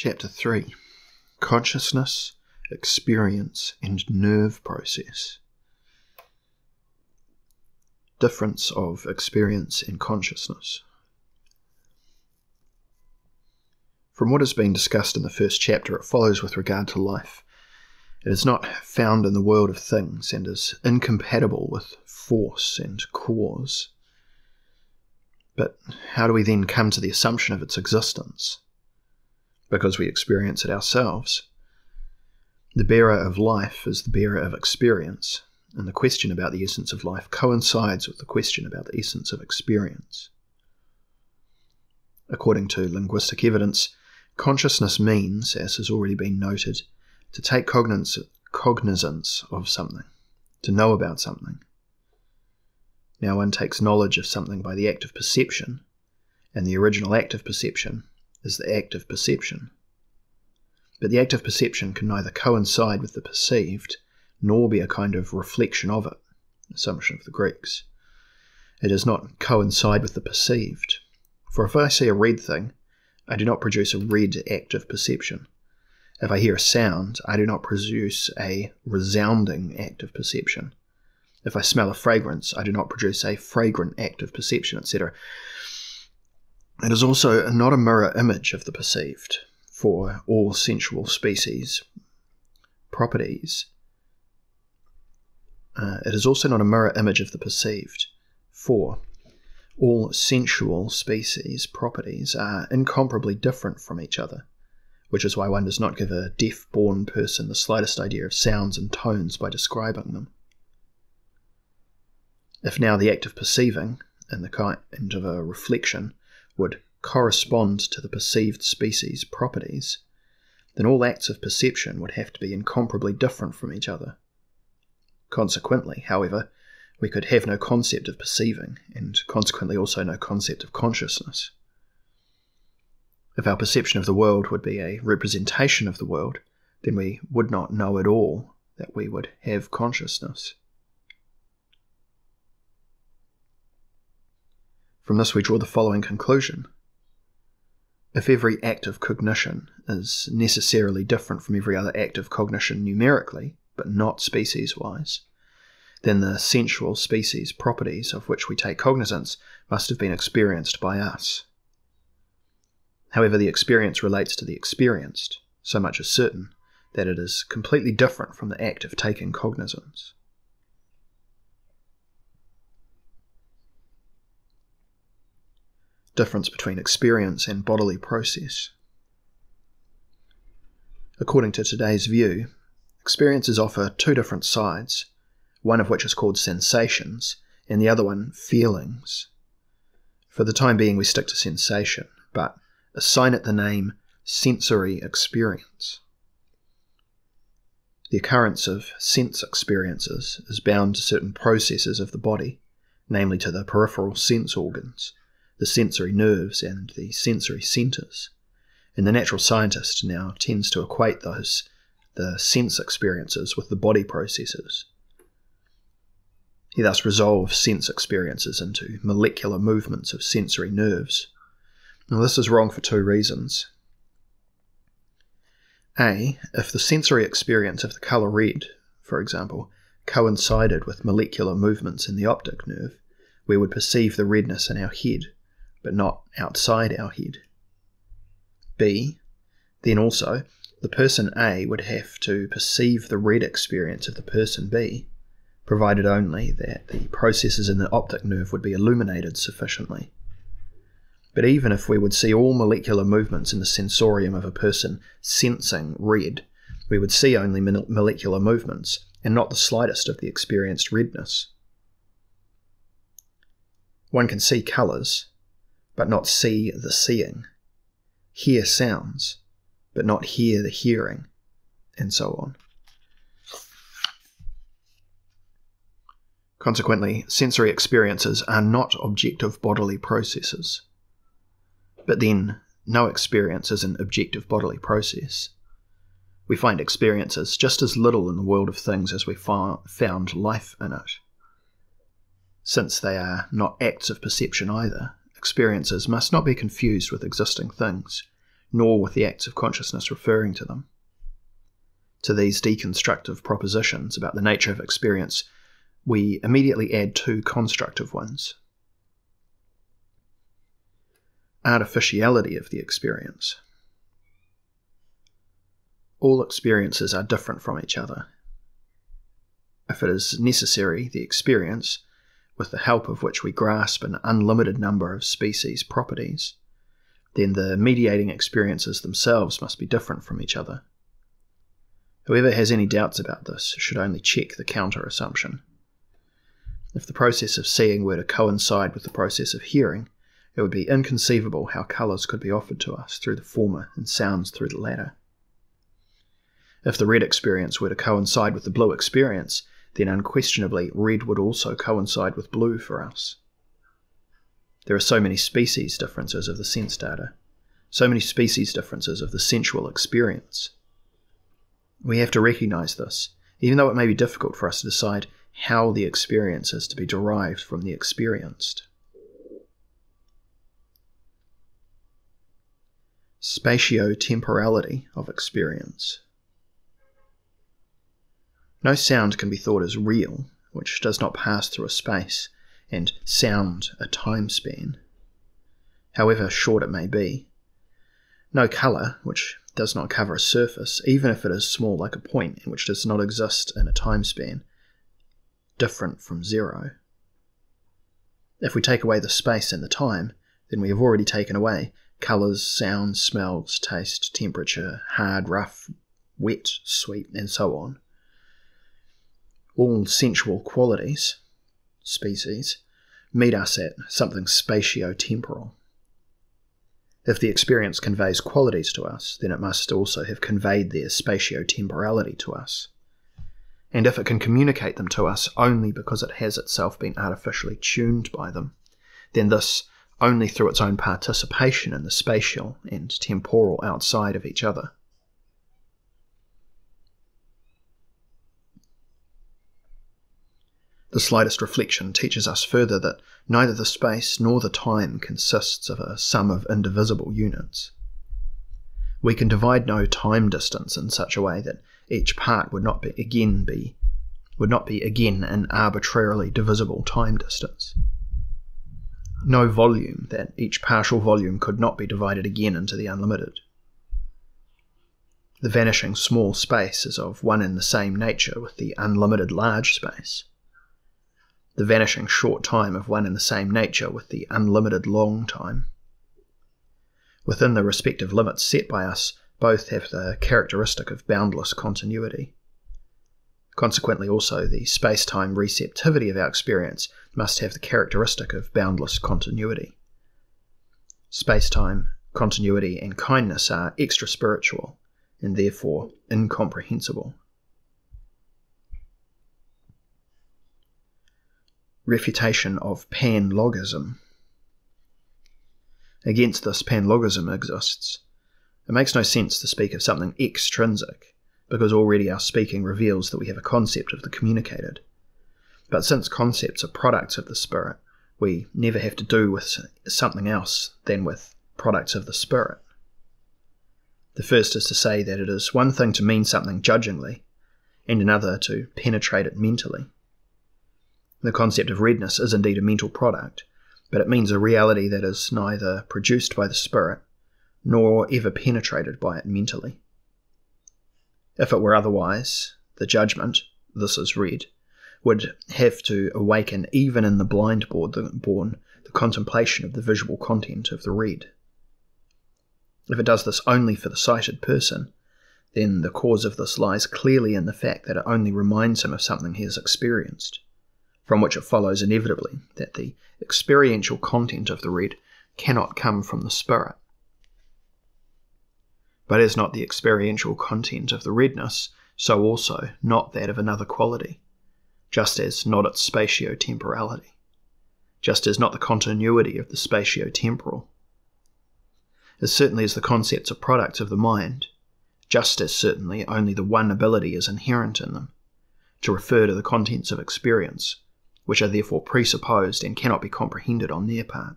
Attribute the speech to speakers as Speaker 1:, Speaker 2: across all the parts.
Speaker 1: Chapter 3 Consciousness, Experience, and Nerve Process. Difference of experience and consciousness. From what has been discussed in the first chapter, it follows with regard to life. It is not found in the world of things and is incompatible with force and cause. But how do we then come to the assumption of its existence? Because we experience it ourselves. The bearer of life is the bearer of experience, and the question about the essence of life coincides with the question about the essence of experience. According to linguistic evidence, consciousness means, as has already been noted, to take cognizance of something, to know about something. Now one takes knowledge of something by the act of perception, and the original act of perception is the act of perception. But the act of perception can neither coincide with the perceived, nor be a kind of reflection of it, assumption of the Greeks. It does not coincide with the perceived. For if I see a red thing, I do not produce a red act of perception. If I hear a sound, I do not produce a resounding act of perception. If I smell a fragrance, I do not produce a fragrant act of perception, etc. It is also not a mirror image of the perceived, for all sensual species properties. Uh, it is also not a mirror image of the perceived, for all sensual species properties are incomparably different from each other, which is why one does not give a deaf born person the slightest idea of sounds and tones by describing them. If now the act of perceiving, in the kind of a reflection, would correspond to the perceived species' properties, then all acts of perception would have to be incomparably different from each other. Consequently, however, we could have no concept of perceiving, and consequently also no concept of consciousness. If our perception of the world would be a representation of the world, then we would not know at all that we would have consciousness. From this, we draw the following conclusion. If every act of cognition is necessarily different from every other act of cognition numerically, but not species wise, then the sensual species properties of which we take cognizance must have been experienced by us. However, the experience relates to the experienced, so much is certain that it is completely different from the act of taking cognizance. Difference between experience and bodily process. According to today's view, experiences offer two different sides, one of which is called sensations, and the other one feelings. For the time being, we stick to sensation, but assign it the name sensory experience. The occurrence of sense experiences is bound to certain processes of the body, namely to the peripheral sense organs, the sensory nerves and the sensory centers. And the natural scientist now tends to equate those, the sense experiences, with the body processes. He thus resolves sense experiences into molecular movements of sensory nerves. Now, this is wrong for two reasons. A. If the sensory experience of the colour red, for example, coincided with molecular movements in the optic nerve, we would perceive the redness in our head but not outside our head. B. Then also, the person A would have to perceive the red experience of the person B, provided only that the processes in the optic nerve would be illuminated sufficiently. But even if we would see all molecular movements in the sensorium of a person sensing red, we would see only molecular movements and not the slightest of the experienced redness. One can see colours, but not see the seeing, hear sounds, but not hear the hearing, and so on. Consequently, sensory experiences are not objective bodily processes. But then, no experience is an objective bodily process. We find experiences just as little in the world of things as we found life in it. Since they are not acts of perception either, experiences must not be confused with existing things, nor with the acts of consciousness referring to them. To these deconstructive propositions about the nature of experience, we immediately add two constructive ones artificiality of the experience. All experiences are different from each other. If it is necessary, the experience, with the help of which we grasp an unlimited number of species properties, then the mediating experiences themselves must be different from each other. Whoever has any doubts about this should only check the counter assumption. If the process of seeing were to coincide with the process of hearing, it would be inconceivable how colours could be offered to us through the former and sounds through the latter. If the red experience were to coincide with the blue experience, then unquestionably red would also coincide with blue for us. There are so many species differences of the sense data, so many species differences of the sensual experience. We have to recognize this, even though it may be difficult for us to decide how the experience is to be derived from the experienced. Spatio-temporality of experience. No sound can be thought as real, which does not pass through a space and sound a time span, however short it may be. No colour, which does not cover a surface, even if it is small like a point and which does not exist in a time span, different from zero. If we take away the space and the time, then we have already taken away colours, sounds, smells, taste, temperature, hard, rough, wet, sweet, and so on. All sensual qualities, species meet us at something spatio-temporal. If the experience conveys qualities to us, then it must also have conveyed their spatio-temporality to us. And if it can communicate them to us only because it has itself been artificially tuned by them, then this only through its own participation in the spatial and temporal outside of each other. The slightest reflection teaches us further that neither the space nor the time consists of a sum of indivisible units. We can divide no time distance in such a way that each part would not be again be would not be again an arbitrarily divisible time distance. No volume that each partial volume could not be divided again into the unlimited. The vanishing small space is of one and the same nature with the unlimited large space the vanishing short time of one and the same nature with the unlimited long time. Within the respective limits set by us, both have the characteristic of boundless continuity. Consequently, also, the space time receptivity of our experience must have the characteristic of boundless continuity. Space time, continuity, and kindness are extra spiritual and therefore incomprehensible. Refutation of panlogism. Against this, panlogism exists. It makes no sense to speak of something extrinsic, because already our speaking reveals that we have a concept of the communicated. But since concepts are products of the spirit, we never have to do with something else than with products of the spirit. The first is to say that it is one thing to mean something judgingly, and another to penetrate it mentally. The concept of redness is indeed a mental product, but it means a reality that is neither produced by the spirit nor ever penetrated by it mentally. If it were otherwise, the judgment, this is red, would have to awaken even in the blind born the contemplation of the visual content of the red. If it does this only for the sighted person, then the cause of this lies clearly in the fact that it only reminds him of something he has experienced from which it follows inevitably that the experiential content of the red cannot come from the spirit. But as not the experiential content of the redness so also not that of another quality, just as not its spatio-temporality, just as not the continuity of the spatio-temporal? As certainly as the concepts are products of the mind, just as certainly only the one ability is inherent in them, to refer to the contents of experience which are therefore presupposed and cannot be comprehended on their part.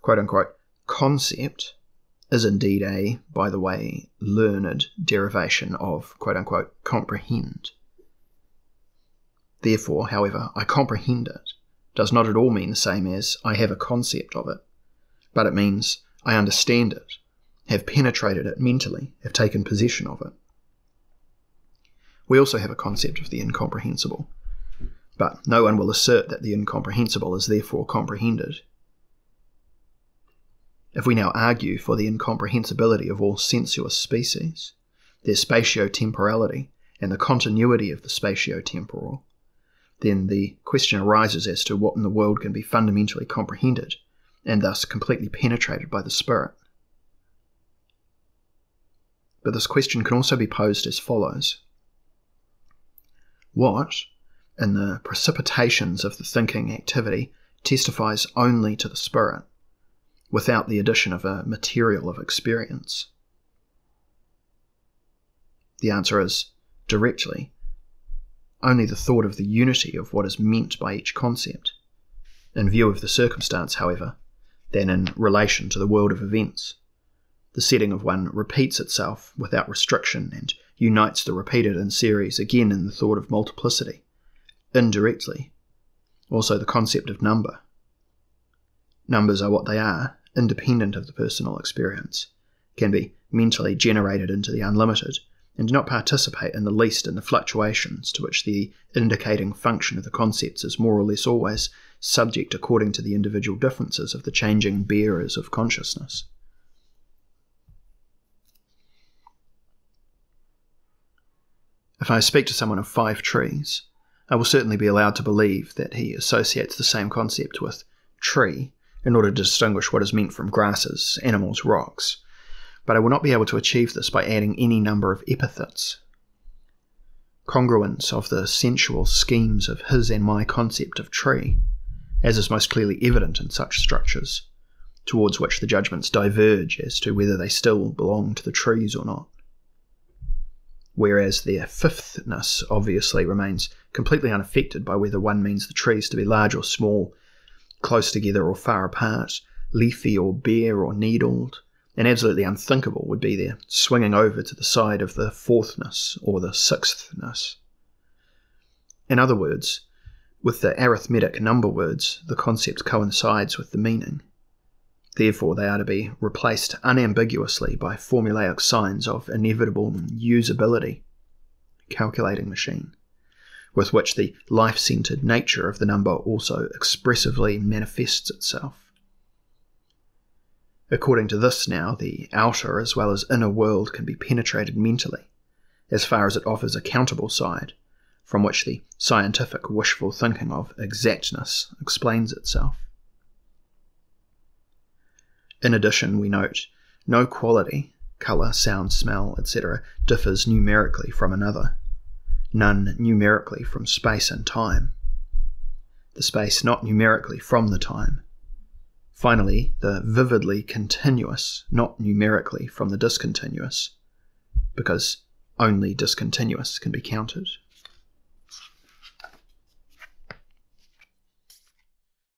Speaker 1: Quote unquote, concept is indeed a, by the way, learned derivation of quote unquote comprehend. Therefore, however, I comprehend it does not at all mean the same as I have a concept of it, but it means I understand it, have penetrated it mentally, have taken possession of it. We also have a concept of the incomprehensible, but no one will assert that the incomprehensible is therefore comprehended. If we now argue for the incomprehensibility of all sensuous species, their spatio-temporality, and the continuity of the spatio-temporal, then the question arises as to what in the world can be fundamentally comprehended and thus completely penetrated by the spirit. But this question can also be posed as follows What, in the precipitations of the thinking activity, testifies only to the spirit, without the addition of a material of experience? The answer is directly only the thought of the unity of what is meant by each concept, in view of the circumstance, however, than in relation to the world of events. The setting of one repeats itself without restriction and unites the repeated in series again in the thought of multiplicity, indirectly. Also, the concept of number. Numbers are what they are, independent of the personal experience, can be mentally generated into the unlimited, and do not participate in the least in the fluctuations to which the indicating function of the concepts is more or less always subject according to the individual differences of the changing bearers of consciousness. If I speak to someone of five trees, I will certainly be allowed to believe that he associates the same concept with tree in order to distinguish what is meant from grasses, animals, rocks, but I will not be able to achieve this by adding any number of epithets. Congruence of the sensual schemes of his and my concept of tree, as is most clearly evident in such structures, towards which the judgments diverge as to whether they still belong to the trees or not. Whereas their fifthness obviously remains completely unaffected by whether one means the trees to be large or small, close together or far apart, leafy or bare or needled, and absolutely unthinkable would be their swinging over to the side of the fourthness or the sixthness. In other words, with the arithmetic number words, the concept coincides with the meaning. Therefore, they are to be replaced unambiguously by formulaic signs of inevitable usability, calculating machine, with which the life centered nature of the number also expressively manifests itself. According to this, now, the outer as well as inner world can be penetrated mentally, as far as it offers a countable side, from which the scientific wishful thinking of exactness explains itself. In addition, we note no quality, colour, sound, smell, etc., differs numerically from another, none numerically from space and time, the space not numerically from the time, Finally, the vividly continuous, not numerically from the discontinuous, because only discontinuous can be counted.